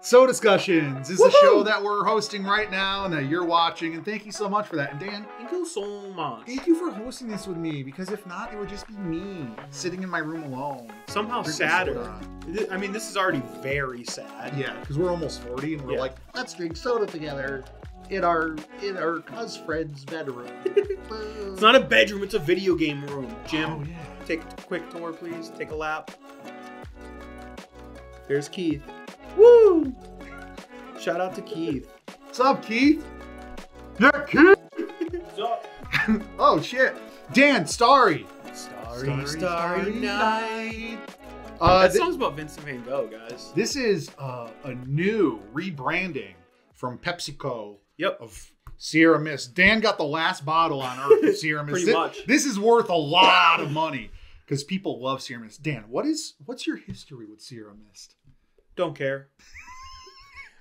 Sodascussions is the Woohoo! show that we're hosting right now and that you're watching. And thank you so much for that. And Dan, Thank you so much. thank you for hosting this with me because if not, it would just be me sitting in my room alone. Somehow Drinking sadder. I mean, this is already very sad. Yeah, because we're almost 40 and we're Yeah. like, let's drink soda together in our in our cuz friend's bedroom. It's not a bedroom, it's a video game room. Jim, Oh, yeah. take a quick tour, please. Take a lap. There's Keith. Woo! Shout out to Keith. What's up, Keith? Yeah, Keith. So, oh shit. Dan, Starry. starry, starry, night. Uh, that thi- song's about Vincent Van Gogh, guys. this is uh, a new rebranding from PepsiCo Yep. of Sierra Mist. Dan got the last bottle on Earth of Sierra Mist. Pretty Thi- much. This is worth a lot of money because people love Sierra Mist. Dan, what is what's your history with Sierra Mist? Don't care.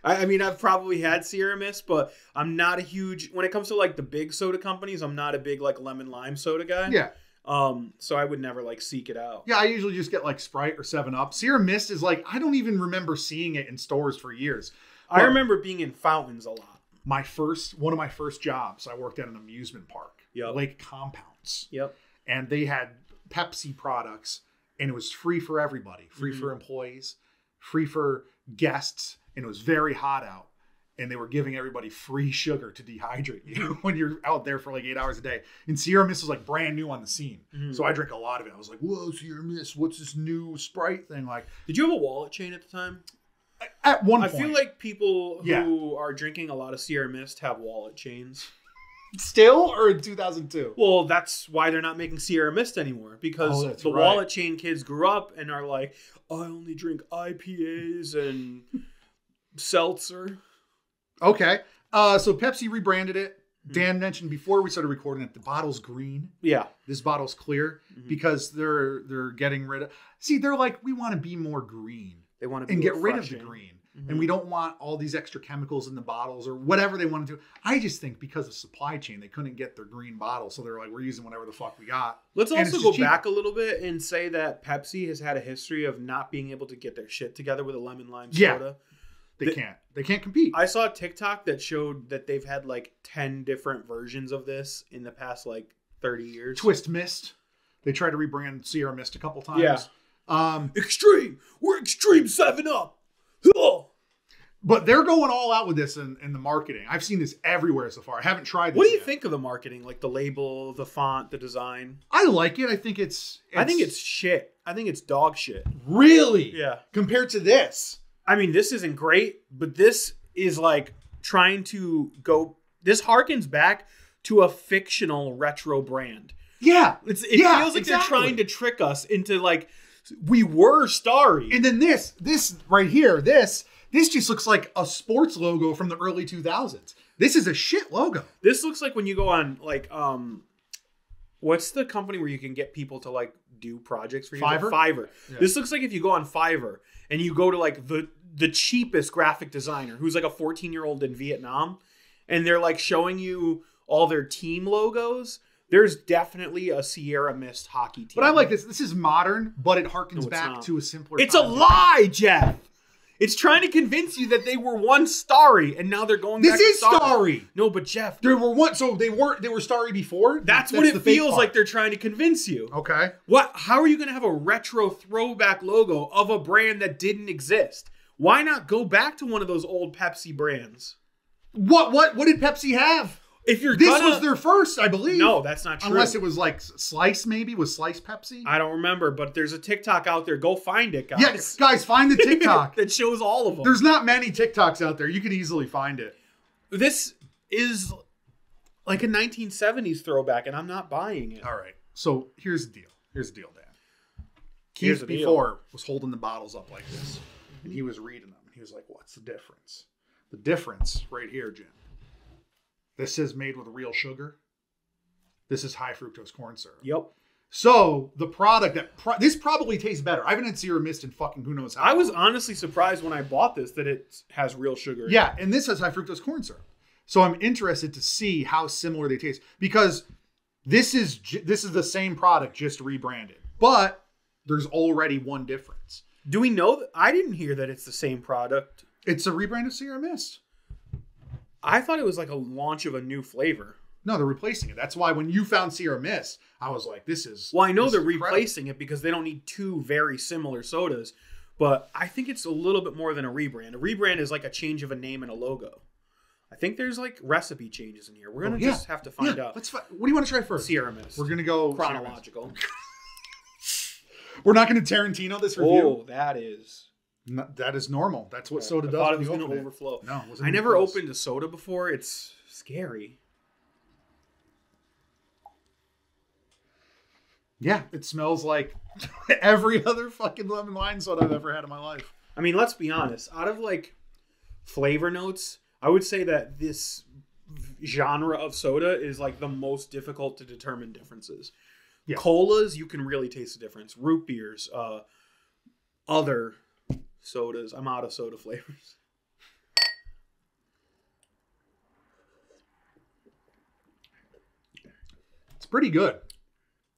I, I mean, I've probably had Sierra Mist, but I'm not a huge when it comes to like the big soda companies. I'm not a big like lemon lime soda guy. Yeah, Um. So I would never like seek it out. yeah. I usually just get like Sprite or Seven Up. Sierra Mist is like I don't even remember seeing it in stores for years. I remember being in fountains a lot. my first one of my first jobs. I worked at an amusement park, Yep. Lake Compounce. Yep. and they had Pepsi products, and it was free for everybody, free Mhm. for employees, free for guests, and it was very hot out. And they were giving everybody free sugar to dehydrate you when you're out there for like eight hours a day. And Sierra Mist was like brand new on the scene. Mhm. So I drank a lot of it. I was like, whoa, Sierra Mist, what's this new Sprite thing? Like Did you have a wallet chain at the time? at one point I point. feel like people who Yeah. are drinking a lot of Sierra Mist have wallet chains. Still or in 2002? Well, that's why they're not making Sierra Mist anymore because Oh, the right. wallet chain kids grew up and are like, I only drink IPAs and seltzer. Okay. Uh, so Pepsi rebranded it. Hmm. Dan mentioned before we started recording that the bottle's green. Yeah. this bottle's clear Mhm. because they're they're getting rid of see they're like we want to be more green They want to and get rid of the green Mhm. and we don't want all these extra chemicals in the bottles or whatever they want to do i just think because of supply chain they couldn't get their green bottle so they're like we're using whatever the fuck we got Let's And also go cheaper. back a little bit and say that Pepsi has had a history of not being able to get their shit together with a lemon lime Yeah. soda. they The- can't they can't compete I saw a TikTok that showed that they've had like 10 different versions of this in the past like 30 years. twist mist they tried to rebrand sierra mist a couple times Yeah. um Extreme! We're Extreme 7 Up! But they're going all out with this in, in the marketing i've seen this everywhere so far i haven't tried this What do you yet. think of the marketing? Like the label, the font, the design? i like it i think it's, I think it's shit. I think it's dog shit. really Yeah. compared to this I mean, this isn't great, but this is like trying to go. This harkens back to a fictional retro brand. yeah It's, it Yeah, feels like exactly. they're trying to trick us into like we were starry. And then this, this right here, this, this just looks like a sports logo from the early 2000s. This is a shit logo. this looks like when you go on like um, what's the company where you can get people to like do projects for you? Fiverr? Fiverr. Yeah. This looks like if you go on Fiverr and you go to like the the cheapest graphic designer who's like a 14 year old in Vietnam, and they're like showing you all their team logos. There's definitely a Sierra Mist hockey team. But I like this. This is modern, but it harkens No, back not. to a simpler. It's a lie, Jeff. It's trying to convince you that they were once starry and now they're going This back to This is starry. No, but Jeff, they were one, so they weren't. They were starry before. that's, what it feels like they're trying to convince you. Okay. What? How are you going to have a retro throwback logo of a brand that didn't exist? Why not go back to one of those old Pepsi brands? What? What? What did Pepsi have? If you're This gonna, was their first, I believe. no, that's not true. unless it was like Slice, maybe was Slice Pepsi. I don't remember, but there's a TikTok out there. Go find it, guys. yes, guys, find the TikTok. that shows all of them. There's not many TikToks out there. You can easily find it. this is like a 1970s throwback, and I'm not buying it. All right. So here's the deal. Here's the deal, Dan. Keith the deal. before was holding the bottles up like this, and he was reading them. And he was like, "What's the difference? The difference right here, Jim. This is made with real sugar. This is high fructose corn syrup. Yep. So the product that pro- this probably tastes better. I haven't had Sierra Mist in fucking who knows how. I was honestly surprised when I bought this that it has real sugar. Yeah, and this has high fructose corn syrup. So I'm interested to see how similar they taste because this is j- this is the same product just rebranded, but there's already one difference. Do we know that? I didn't hear that it's the same product It's a rebrand of Sierra Mist. I thought it was like a launch of a new flavor. No, they're replacing it. That's why when you found Sierra Mist, I was like, this is. Well, I know they're replacing it because they don't need two very similar sodas, but I think it's a little bit more than a rebrand. A rebrand is like a change of a name and a logo. I think there's like recipe changes in here. We're gonna Oh, yeah. just have to find Yeah, out. Let's. Fi- what do you want to try first? Sierra Mist. We're gonna go chronological. We're not gonna Tarantino this review. Oh, that is. No, that is normal. That's what soda I does. thought it was gonna overflow. No, I never close. opened a soda before. It's scary. Yeah, it smells like every other fucking lemon lime soda I've ever had in my life. I mean, let's be honest. Out of like flavor notes, I would say that this genre of soda is like the most difficult to determine differences. Yeah. Colas, you can really taste the difference. Root beers, uh, other sodas. I'm out of soda flavors. It's pretty good.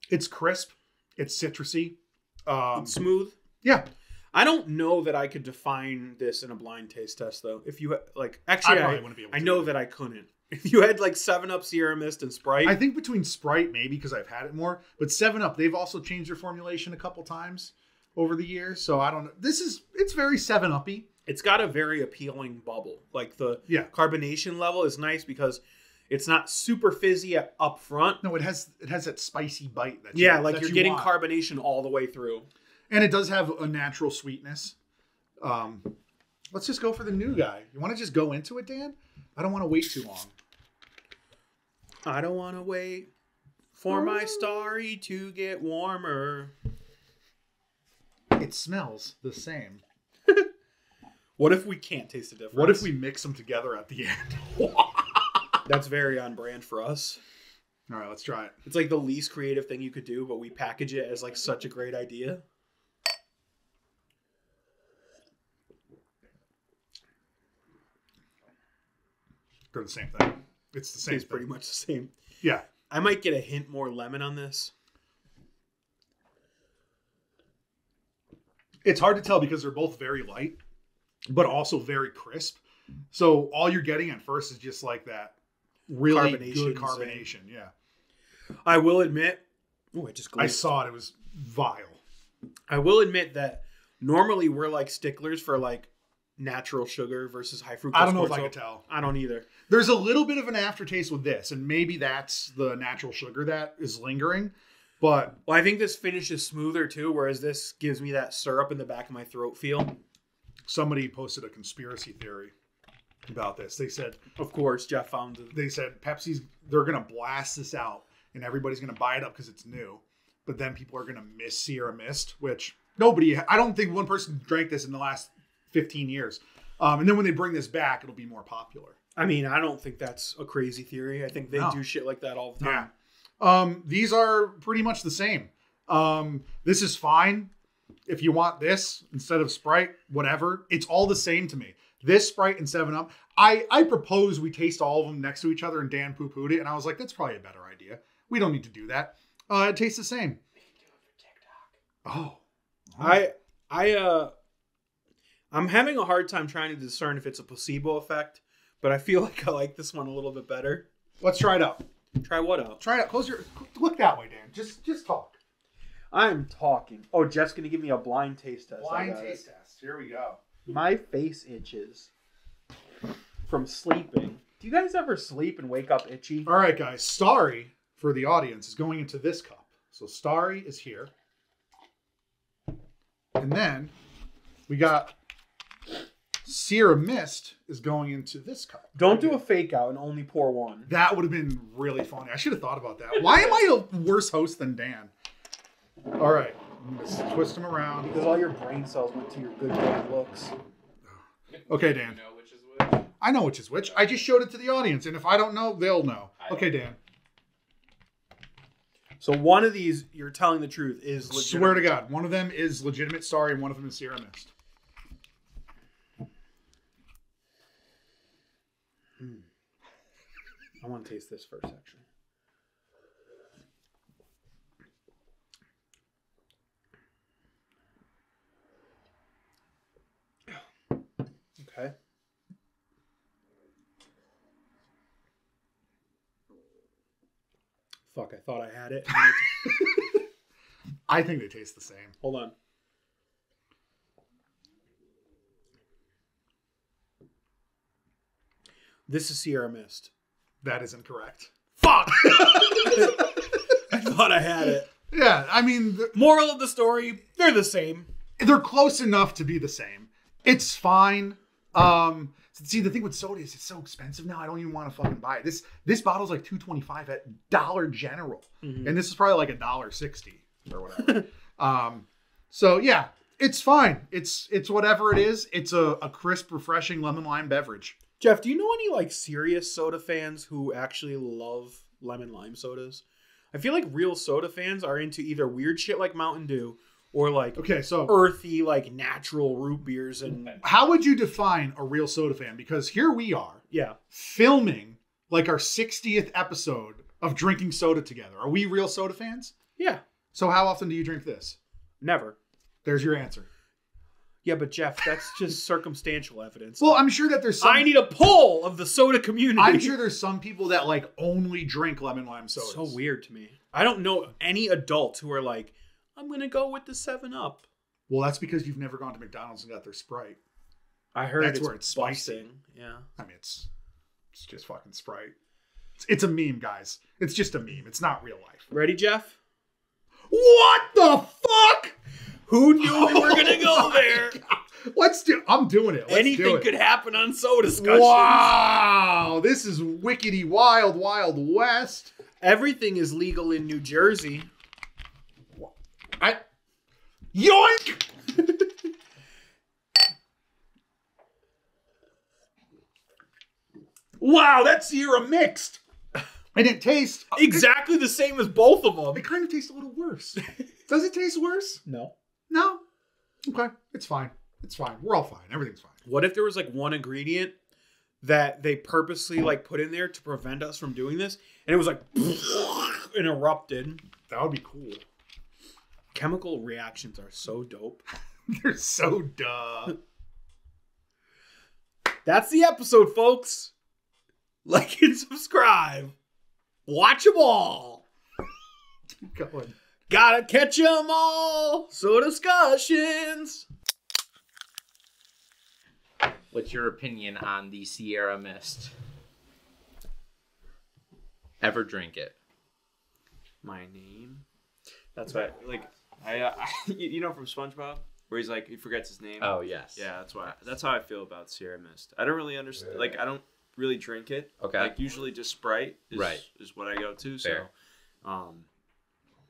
It's crisp. It's citrusy. Um, It's smooth. yeah, I don't know that I could define this in a blind taste test though. If you like, actually, probably I, wouldn't be able. I know that I couldn't. If you had like Seven Up, Sierra Mist, and Sprite, I think between Sprite maybe because I've had it more, but Seven Up they've also changed their formulation a couple times over the years. So I don't know. This is it's very Seven Uppy. it's got a very appealing bubble. Like the Yeah. carbonation level is nice because it's not super fizzy at, up front. No, it has it has that spicy bite that Yeah, like that you're you getting want. carbonation all the way through. and it does have a natural sweetness. Um, let's just go for the new guy. You want to just go into it, Dan? I don't want to wait too long. I don't want to wait for my starry to get warmer. It smells the same. What if we can't taste the difference? What if we mix them together at the end? That's very on brand for us. All right, let's try it. It's like the least creative thing you could do, but we package it as like such a great idea. They're the same thing. It's the same. It's pretty much the same. Yeah. I might get a hint more lemon on this. It's hard to tell because they're both very light, but also very crisp. So all you're getting at first is just like that really Carbonation, good carbonation. Yeah. I will admit. Oh, I just I saw it. It was vile. I will admit that normally we're like sticklers for like natural sugar versus high fructose. I don't know if I could syrup. tell. I don't either. There's a little bit of an aftertaste with this, and maybe that's the natural sugar that is lingering. But Well, I think this finish is smoother too, whereas this gives me that syrup in the back of my throat feel. somebody posted a conspiracy theory about this. They said Of course, Jeff found it. they said Pepsi's they're gonna blast this out and everybody's gonna buy it up because it's new. But then people are gonna miss Sierra Mist, which nobody I don't think one person drank this in the last 15 years. Um, and then when they bring this back, it'll be more popular. I mean, I don't think that's a crazy theory. I think they No. do shit like that all the time. Yeah. Time. Um, these are pretty much the same. Um, this is fine. If you want this instead of Sprite, whatever, it's all the same to me. This Sprite and Seven Up. I I propose we taste all of them next to each other, and Dan poo pooed it, and I was like, that's probably a better idea. We don't need to do that. Uh, it tastes the same. Oh, I I uh I'm having a hard time trying to discern if it's a placebo effect, but I feel like I like this one a little bit better. let's try it out. Try what out? Try it out. Close your look that way, Dan. Just just talk. I'm talking. Oh, Jeff's gonna give me a blind taste test. Blind got it. taste test. Here we go. My face itches from sleeping. Do you guys ever sleep and wake up itchy? All right, guys. Starry for the audience is going into this cup. So Starry is here. And then we got Sierra Mist is going into this cup. Don't do a fake out and only pour one. That would have been really funny. I should have thought about that. Why am I a worse host than Dan? All right. I'm going to twist them around. Because all your brain cells went to your good bad looks. Okay, Dan. know which is which. I know which is which. I just showed it to the audience. And if I don't know, they'll know. I Okay, Dan. So one of these, you're telling the truth, is legit. Swear to God, one of them is legitimate Sorry, and one of them is Sierra Mist. I want to taste this first, actually. Okay. Okay. Fuck, I thought I had it. I think they taste the same. Hold on. This is Sierra Mist. That is incorrect. Fuck! I thought I had it. Yeah, I mean, th- Moral of the story, they're the same. they're close enough to be the same. It's fine. Um, see, the thing with soda is it's so expensive now. I don't even want to fucking buy it. This this bottle's like two twenty five at Dollar General, and this is probably like a dollar sixty or whatever. um, so yeah, it's fine. It's it's whatever it is. It's a, a crisp, refreshing lemon lime beverage. Jeff, do you know any like serious soda fans who actually love lemon lime sodas? I feel like real soda fans are into either weird shit like Mountain Dew or like Okay, so earthy like natural root beers and how would you define a real soda fan? Because here we are yeah. filming like our 60th episode of drinking soda together. Are we real soda fans? Yeah. So how often do you drink this? Never. There's your answer. Yeah, but Jeff, that's just circumstantial evidence. Well, I'm sure that there's some. I need a poll of the soda community. I'm sure there's some people that like only drink lemon lime sodas. so weird to me. I don't know any adults who are like, I'm gonna go with the Seven Up. Well, that's because you've never gone to McDonald's and got their Sprite. I heard That's it's where it's spicy. busting. Yeah. I mean, it's it's just fucking Sprite. It's, it's a meme, guys. It's just a meme. It's not real life. Ready, Jeff? What the fuck? Who knew we were gonna go Oh there? Let's do. I'm doing it. Let's do Anything it. could happen on Sodascussions. Wow, this is wickety wild, wild west. Everything is legal in New Jersey. I yoink. wow, that's Sierra mixed. And it tastes uh, Exactly the same as both of them. It kind of tastes a little worse. Does it taste worse? No. No. Okay, it's fine. It's fine. We're all fine. Everything's fine. What if there was like one ingredient that they purposely like put in there to prevent us from doing this, and it was like and erupted? That would be cool. Chemical reactions are so dope. They're so duh. That's the episode, folks. Like and subscribe. Watch them all. Keep going. Gotta catch them all. Sodascussions. What's your opinion on the Sierra Mist? Ever drink it? my name. That's why, like, I, uh, you you know, from SpongeBob, where he's like, he forgets his name. Oh yes. yeah, that's why. That's how I feel about Sierra Mist. I don't really understand. Like, I don't really drink it. Okay. Like, usually just Sprite is, Right. is what I go to. Fair. So, um,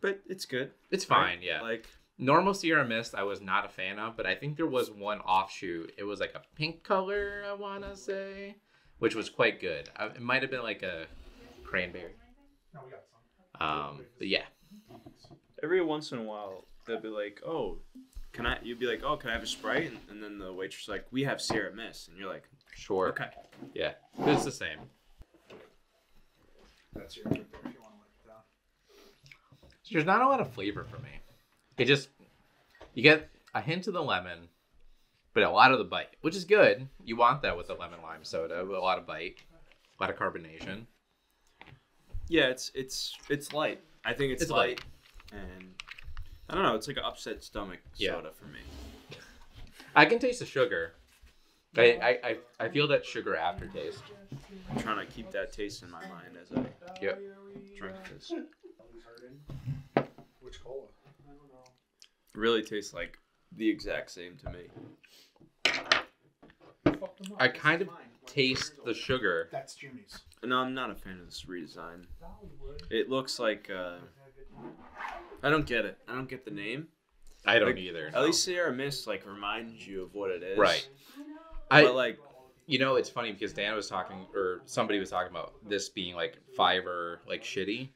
but it's good. It's right? fine. Yeah. Like, Normal Sierra Mist, I was not a fan of, but I think there was one offshoot. It was like a pink color, I want to say, which was quite good. I, it might have been like a cranberry. Um, but yeah, every once in a while, they'll be like, oh, can I? You'd be like, oh, can I have a Sprite? And, and then the waitress is like, we have Sierra Mist. And you're like, sure. okay. Yeah, it's the same. That's your if you want to wipe it down. There's not a lot of flavor for me. It just you get a hint of the lemon, but a lot of the bite, which is good. You want that with a lemon lime soda, a lot of bite, a lot of carbonation. Yeah, it's it's it's light. I think it's, It's light. and I don't know. It's like an upset stomach Yeah. soda for me. I can taste the sugar. I, I, I, I feel that sugar aftertaste. I'm trying to keep that taste in my mind as I Yep. drink this. Which cola? It really tastes like the exact same to me. I kind of taste the sugar. That's Jimmy's. No, I'm not a fan of this redesign. It looks like uh, I don't get it. I don't get the name. I don't Like, either. At no. least Sierra Mist like reminds you of what it is. Right. But I, like you know, it's funny because Dan was talking, or somebody was talking about this being like Fiverr, like shitty.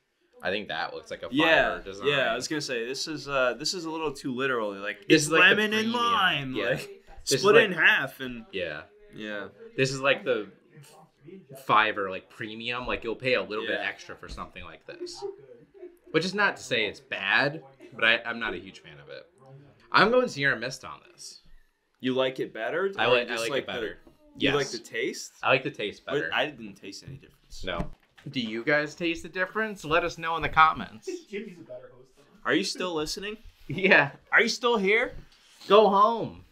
I think that looks like a Fiverr yeah, design. yeah. I was gonna say this is uh this is a little too literal. Like This it's is like lemon and lime. Yeah. Like This split like- in half and yeah. yeah. This is like the Fiverr, like premium. Like you'll pay a little bit extra for something like this. Which is not to say it's bad, but I, I'm not a huge fan of it. I'm going Sierra Mist on this. You like it better? I like I just like, it the- better. Yes. You like the taste? I like the taste But better. I didn't taste any difference. no. Do you guys taste the difference? Let us know in the comments. Jimmy's a better host than Are you still listening? yeah. Are you still here? Go home.